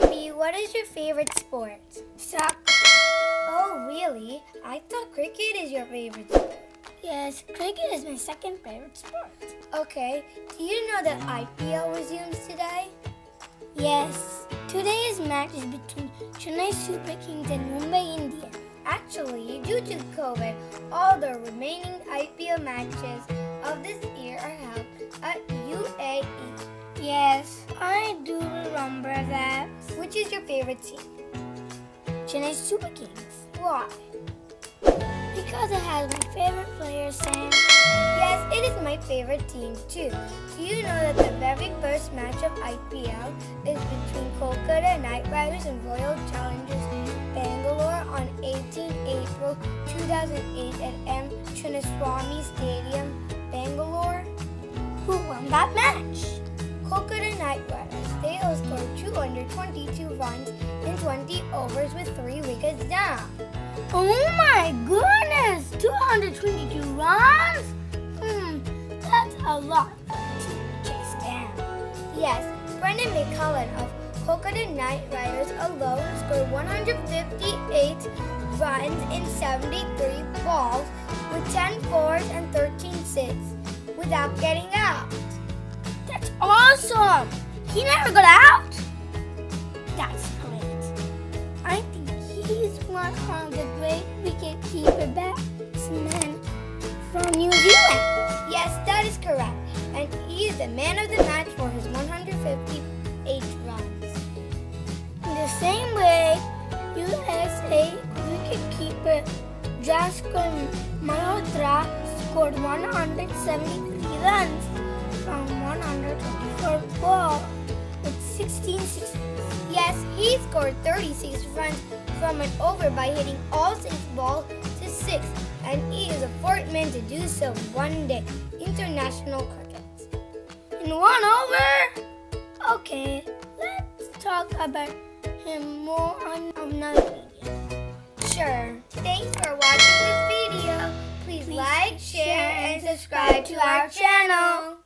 Gumby, what is your favorite sport? Soccer. Oh, really? I thought cricket is your favorite sport. Yes, cricket is my second favorite sport. Okay, do you know that IPL resumes today? Yes, today's match is between Chennai Super Kings and Mumbai Indians. Actually, due to COVID, all the remaining IPL matches of this year are held at UAE. Yes, I do remember that. Which is your favorite team? Chennai Super Kings. Why? Because it has my favorite player, Sam. Yes, it is my favorite team too. Do you know that the very first match of IPL is between Kolkata Knight Riders and Royal Challengers Bangalore on 18 April 2008 at M. Chinnaswamy Stadium, Bangalore? Who won that match? 222 runs in 20 overs with 3 wickets down. Oh my goodness! 222 runs? Hmm, that's a lot to chase down. Yes, Brendon McCullum of Kolkata Knight Riders alone scored 158 runs in 73 balls with 10 fours and 13 sixes without getting out. That's awesome! He never got out? That's great. I think he's one of the great wicketkeeper batsmen from New Zealand. Yes, that is correct. And he is the man of the match for his 158 runs. In the same way, USA wicketkeeper Jaskar Malhotra scored 173 runs from 124 balls with 16 sixes. Yes, he scored 36 runs from an over by hitting all six balls to six, and he is the fourth man to do so one day. International cricket. In one over? Okay, let's talk about him more on another video. Sure. Thanks for watching this video. Please, Please like, share, and subscribe to our channel.